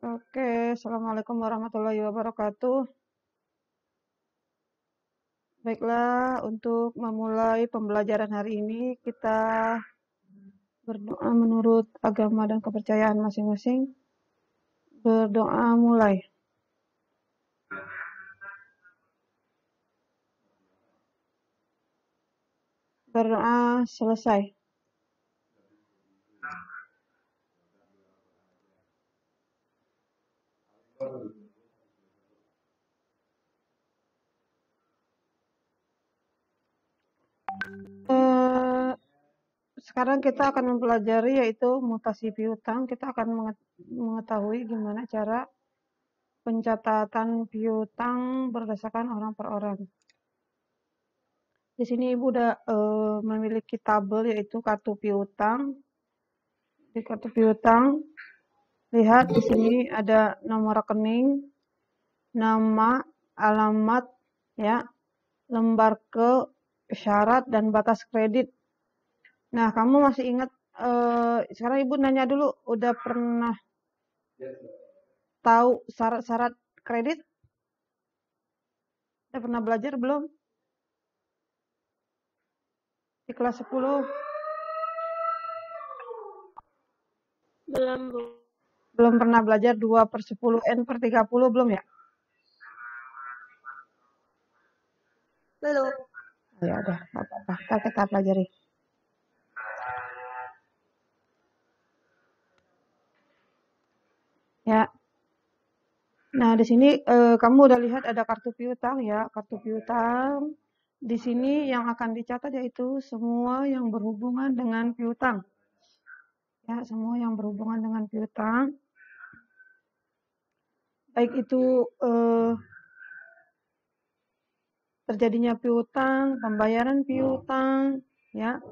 Oke, Assalamualaikum warahmatullahi wabarakatuh. Baiklah, untuk memulai pembelajaran hari ini, kita berdoa menurut agama dan kepercayaan masing-masing. Berdoa mulai. Berdoa selesai. Eh, sekarang kita akan mempelajari yaitu mutasi piutang. Kita akan mengetahui gimana cara pencatatan piutang berdasarkan orang per orang. Di sini Ibu udah uh, memiliki tabel yaitu kartu piutang. Di kartu piutang, lihat di sini ada nomor rekening, nama, alamat, ya, lembar ke syarat dan batas kredit. Nah, kamu masih ingat, uh, sekarang Ibu nanya dulu, udah pernah tahu syarat-syarat kredit? Udah pernah belajar belum? Di kelas 10? Belum, Bu. Belum pernah belajar 2 per 10 N per 30 belum ya? Belum. Ya udah, apa-apa. Kita kita pelajari. Ya. Nah, di sini eh, kamu udah lihat ada kartu piutang ya, kartu piutang. Di sini yang akan dicatat yaitu semua yang berhubungan dengan piutang. Ya, semua yang berhubungan dengan piutang. Baik itu eh, terjadinya piutang, pembayaran piutang, ya,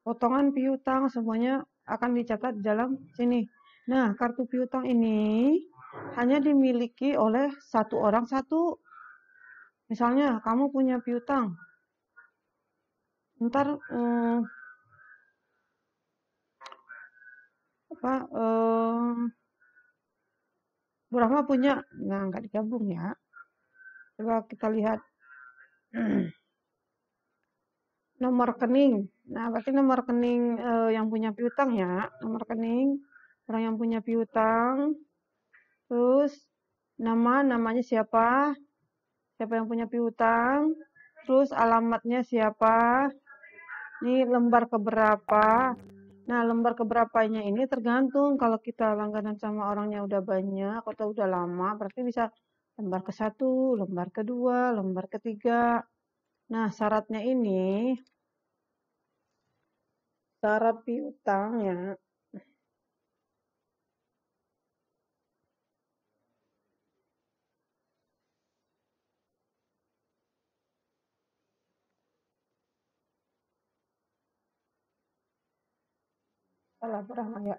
potongan piutang, semuanya akan dicatat dalam sini. Nah, kartu piutang ini hanya dimiliki oleh satu orang satu. Misalnya, kamu punya piutang. Ntar, eh, apa, eh, Bu Rahma punya, nah nggak digabung ya. Coba kita lihat nomor rekening. Nah, berarti nomor rekening uh, yang punya piutang ya, nomor rekening orang yang punya piutang. Terus nama, namanya siapa? Siapa yang punya piutang? Terus alamatnya siapa? Ini lembar keberapa? Nah, lembar keberapanya ini tergantung kalau kita langganan sama orangnya udah banyak atau udah lama, berarti bisa lembar ke satu, lembar kedua, lembar ketiga. Nah, syaratnya ini syarat piutang ya. Salah pernah ya.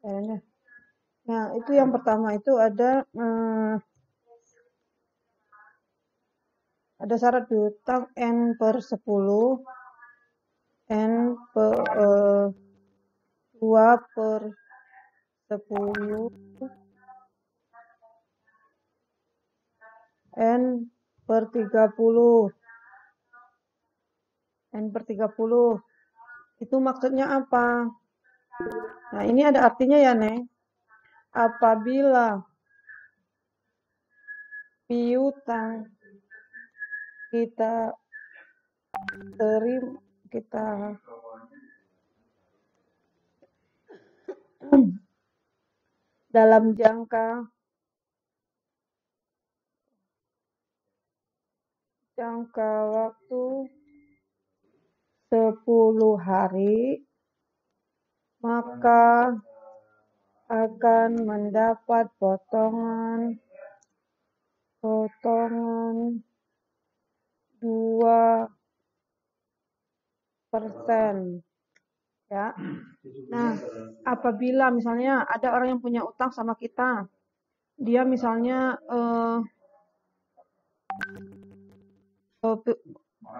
Kayaknya. Nah, itu yang pertama itu ada hmm, ada syarat piutang N per 10 N per uh, 2 per 10 N per 30 N per 30 itu maksudnya apa? Nah ini ada artinya ya Neng apabila piutang kita terima kita dalam jangka jangka waktu 10 hari maka akan mendapat potongan potongan dua persen. Ya. Nah apabila misalnya ada orang yang punya utang sama kita dia misalnya uh,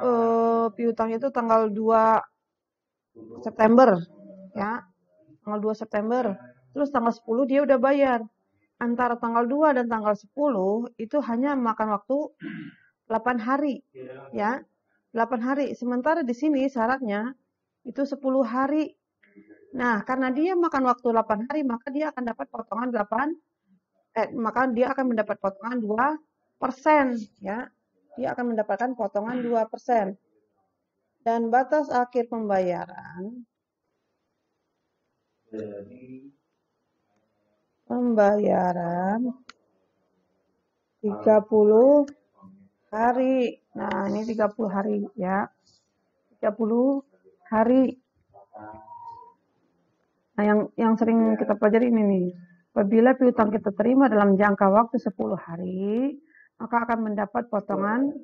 uh, piutang itu tanggal 2 September ya tanggal 2 September terus tanggal 10 dia udah bayar. Antara tanggal 2 dan tanggal 10 itu hanya makan waktu 8 hari, ya. 8 hari. Sementara di sini syaratnya itu 10 hari. Nah, karena dia makan waktu 8 hari, maka dia akan dapat potongan 8 eh maka dia akan mendapat potongan 2 persen, ya. Dia akan mendapatkan potongan 2 persen. Dan batas akhir pembayaran pembayaran 30 hari. Nah, ini 30 hari ya. 30 hari. Nah, yang yang sering kita pelajari ini nih. Apabila piutang kita terima dalam jangka waktu 10 hari, maka akan mendapat potongan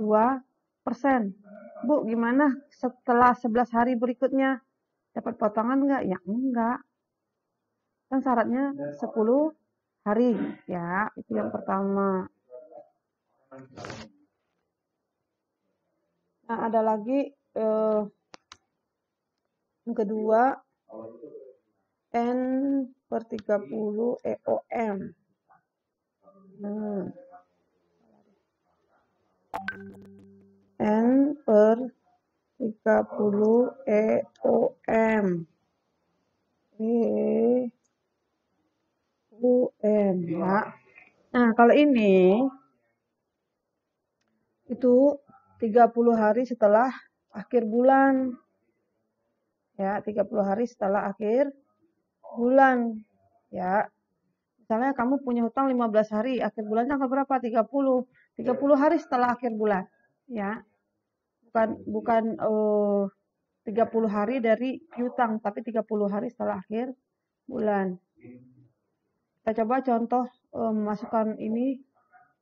2 persen. Bu, gimana setelah 11 hari berikutnya? Dapat potongan enggak? Ya enggak. Kan syaratnya 10 hari. Ya, itu yang pertama. Nah, ada lagi eh, yang kedua N per 30 EOM. Nah. N per 30 EOM. E UM ya. Nah, kalau ini itu 30 hari setelah akhir bulan. Ya, 30 hari setelah akhir bulan. Ya. Misalnya kamu punya hutang 15 hari, akhir bulannya tanggal berapa? 30. 30 hari setelah akhir bulan. Ya. Bukan bukan uh, 30 hari dari piutang, tapi 30 hari setelah akhir bulan. Kita coba contoh uh, memasukkan ini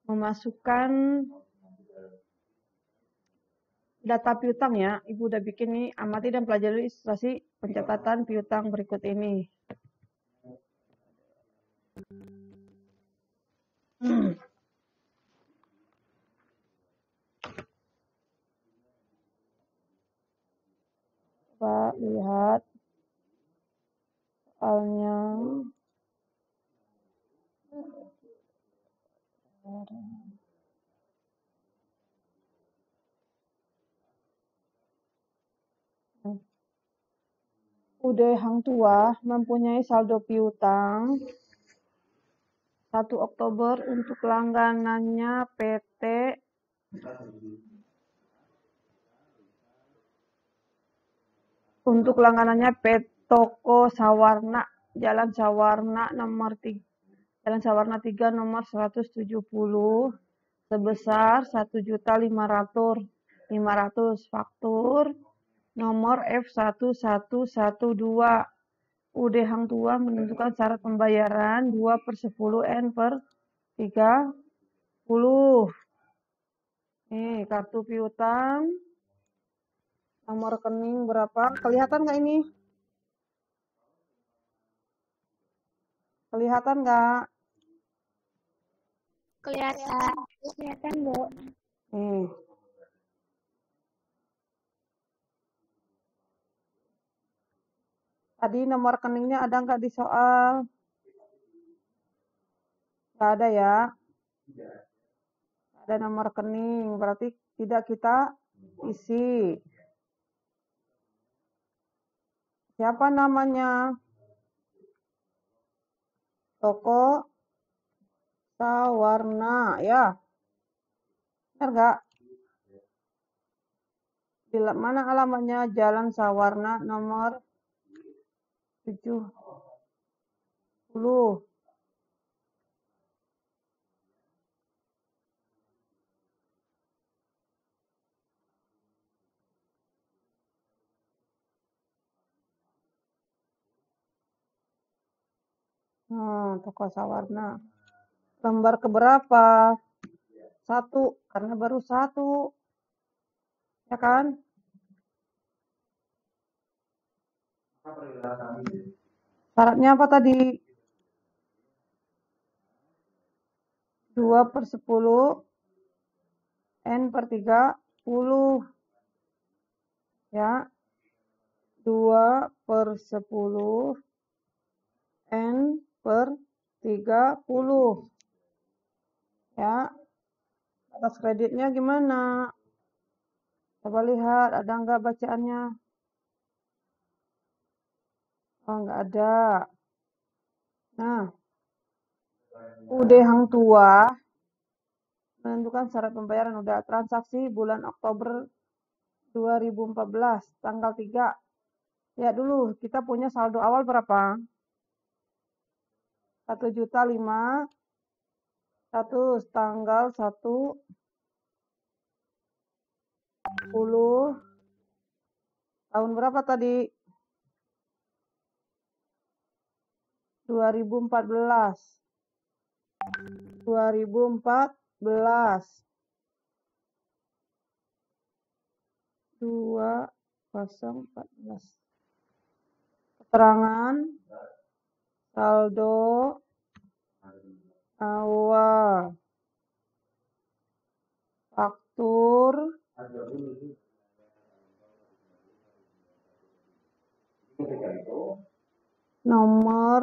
memasukkan data piutang ya. Ibu udah bikin nih, amati dan pelajari ilustrasi pencatatan piutang berikut ini. Coba lihat soalnya. UD Hang Tua mempunyai saldo piutang 1 Oktober untuk langganannya PT untuk langganannya PT Toko Sawarna Jalan Sawarna nomor 3 Jalan Sawarna 3 nomor 170 sebesar 1.500 500 faktur nomor F1112 UD Hang Tua menentukan syarat pembayaran 2 per 10 N per 30 nih kartu piutang nomor rekening berapa kelihatan nggak ini kelihatan nggak Kelihatan. Kelihatan, Bu. nih Tadi nomor rekeningnya ada nggak di soal? Nggak ada ya? Ada nomor rekening, berarti tidak kita isi siapa namanya? Toko sawarna ya. Benar gak di mana alamatnya? Jalan sawarna nomor 70 Hmm, toko sawarna. Lembar keberapa? Satu, karena baru satu. Ya kan? Syaratnya apa tadi? 2 per 10 N per 30 ya 2 per 10 N per 30. Ya. Atas kreditnya gimana? Coba lihat, ada nggak bacaannya? Oh, nggak ada. Nah, UD Hang Tua menentukan syarat pembayaran udah transaksi bulan Oktober 2014 tanggal 3 Ya dulu kita punya saldo awal berapa? 1 juta 5 1 tanggal 1 10 tahun berapa tadi? 2014 2014 2014 keterangan saldo awal faktur. Nomor.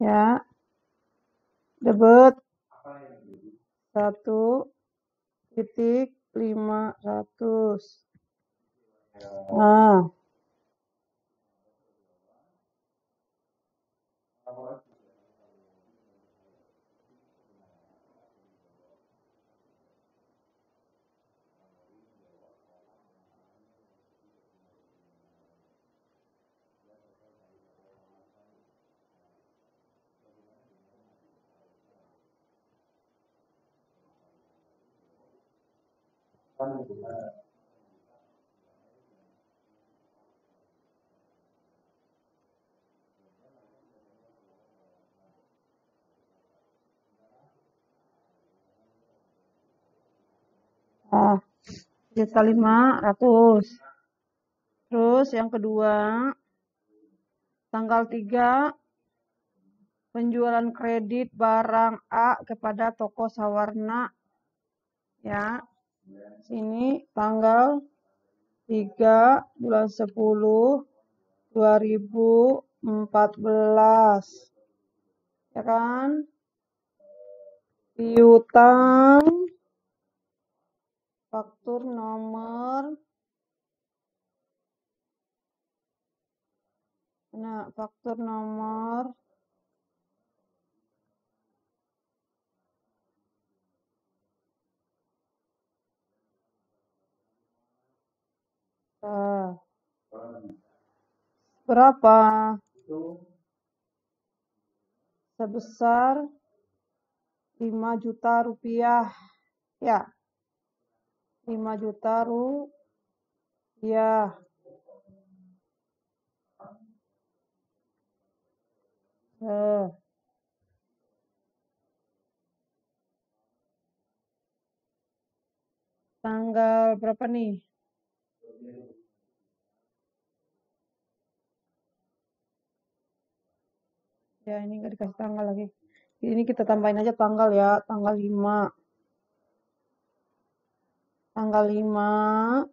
Ya. Debet satu titik lima ratus. Nah ah juta lima ratus. Terus yang kedua tanggal tiga penjualan kredit barang A kepada toko Sawarna ya sini tanggal 3 bulan 10 2014 ya kan? Piutang faktur nomor nah faktur nomor Berapa? Sebesar 5 juta rupiah. Ya. 5 juta rupiah. Eh. Tanggal berapa nih? Ya, ini nggak dikasih tanggal lagi. Ini kita tambahin aja tanggal ya, tanggal 5. Tanggal 5.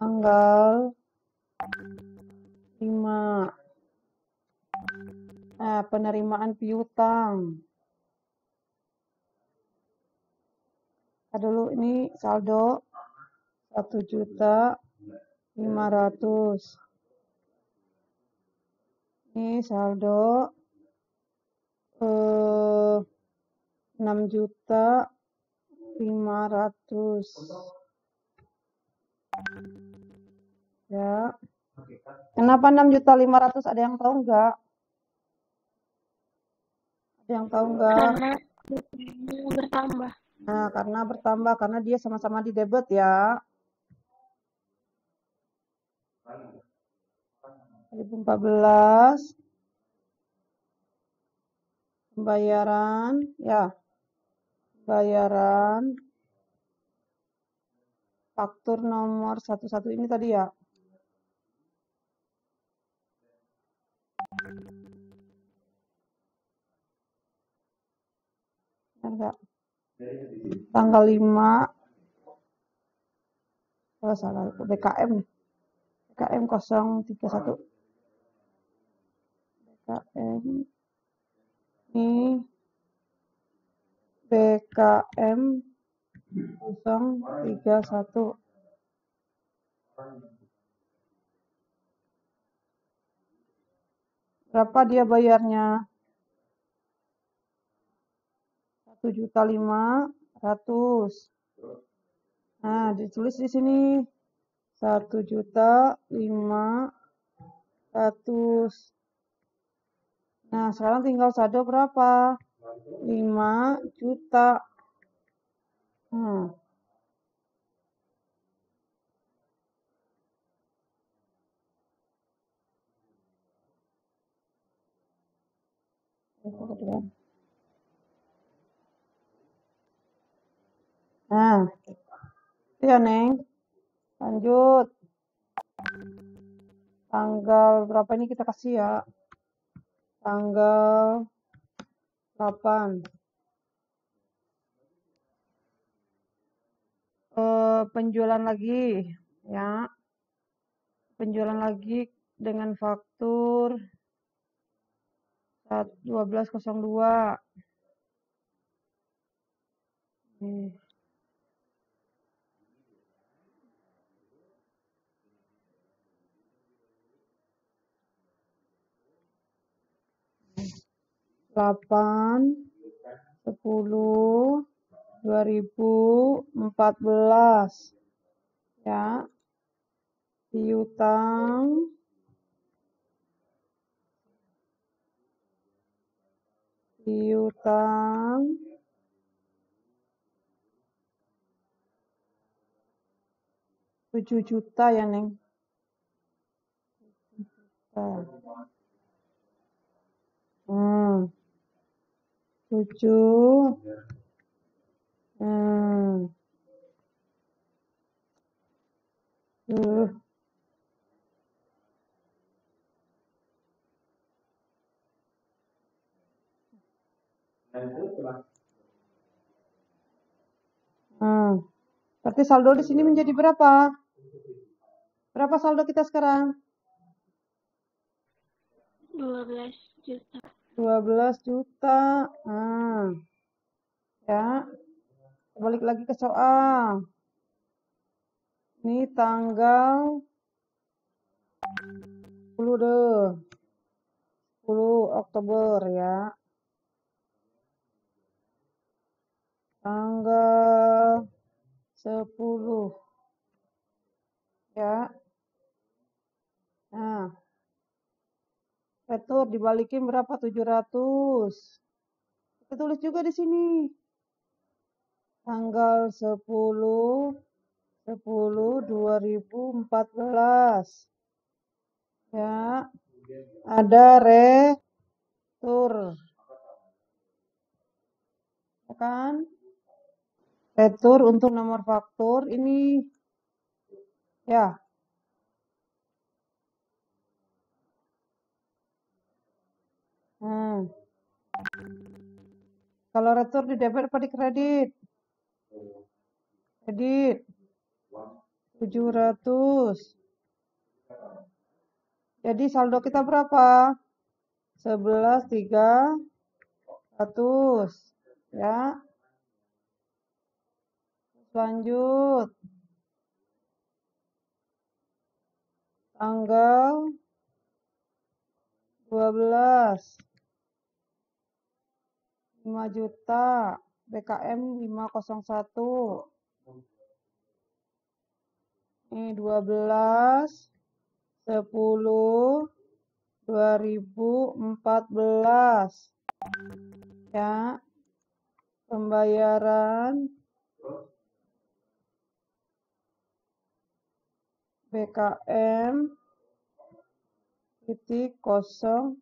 Tanggal 5. Nah, penerimaan piutang. Dulu ini saldo 1 juta lima ratus. Ini saldo eh, 6 juta lima ratus. Ya. Kenapa 6 juta lima ratus? Ada yang tahu nggak ada yang tahu nggak karena bertambah. Nah karena bertambah karena dia sama-sama di debit ya 2014 pembayaran ya. Pembayaran. Faktur nomor 11 ini tadi ya. Enggak tanggal 5 oh salah BKM BKM 031 BKM BKM 031 berapa dia bayarnya? satu juta lima ratus. Nah ditulis di sini. satu juta lima ratus nah sekarang tinggal saldo berapa lima juta hmm. Nah, ya Neng. Lanjut. Tanggal berapa ini kita kasih ya? Tanggal 8. Eh, penjualan lagi ya. Penjualan lagi dengan faktur 1202. Nih. Delapan sepuluh dua ribu empat belas. Ya. Piutang. Piutang. Tujuh juta ya neng. Hmm tujuh hmm uh. Hmm. Berarti saldo di sini menjadi berapa? Berapa saldo kita sekarang? 12 juta. 12 juta. Hmm. Ya. Balik lagi ke soal. Ini tanggal 10 deh. 10 Oktober ya. Tanggal 10. Ya. Nah. Retur dibalikin berapa? 700. Kita tulis juga di sini. Tanggal 10 10 2014. Ya. Ada retur. Ya kan? Retur untuk nomor faktur ini ya Hmm. Kalau retur di debit apa di kredit? Kredit. 700. Jadi saldo kita berapa? 11 3 100 ya. Lanjut. Tanggal 12 5 juta BKM 501 ini 12 10 2014 ya pembayaran BKM titik kosong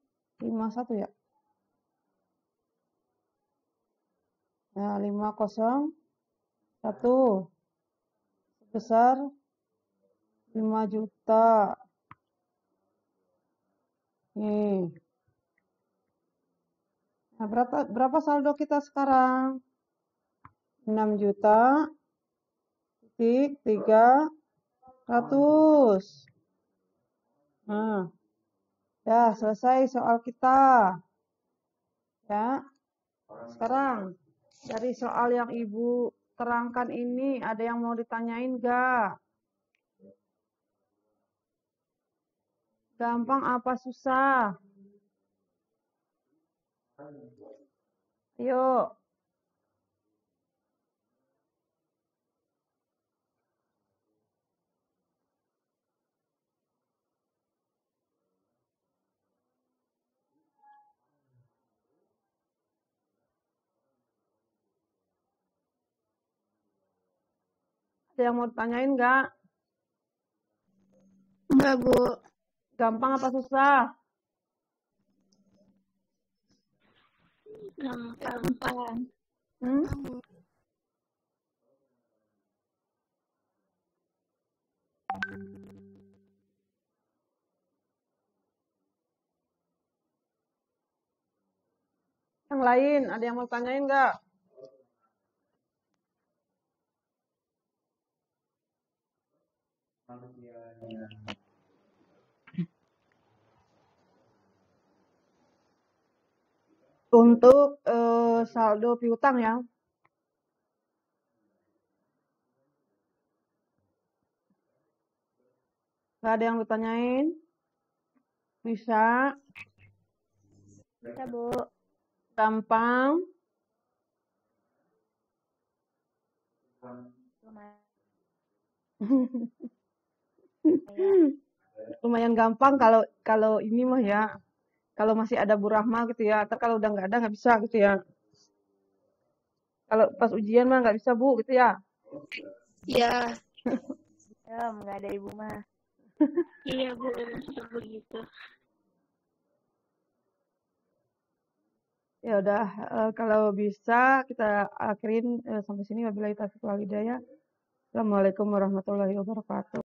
lima satu ya Nah, 501 sebesar 5 juta. Nih. Nah, berapa berapa saldo kita sekarang? 6 juta titik 300. Nah, ya selesai soal kita. Ya. Sekarang dari soal yang Ibu terangkan ini ada yang mau ditanyain enggak? Gampang apa susah? Ayo. Ada yang mau ditanyain enggak? Enggak, Bu. Gampang apa susah? Gampang. Hmm? Yang lain, ada yang mau tanyain enggak? Untuk eh, saldo piutang ya. Gak ada yang ditanyain? Bisa? Bisa, Bu. Gampang? Lumayan gampang kalau kalau ini mah ya. Kalau masih ada Bu Rahma gitu ya. Ntar kalau udah nggak ada nggak bisa gitu ya. Kalau pas ujian mah nggak bisa Bu gitu ya. Iya. Belum, nggak ada ibu mah. Iya, Bu. Begitu. Ya udah eh, kalau bisa kita akhirin eh, sampai sini wabillahi taufiq wal hidayah. Assalamualaikum warahmatullahi wabarakatuh.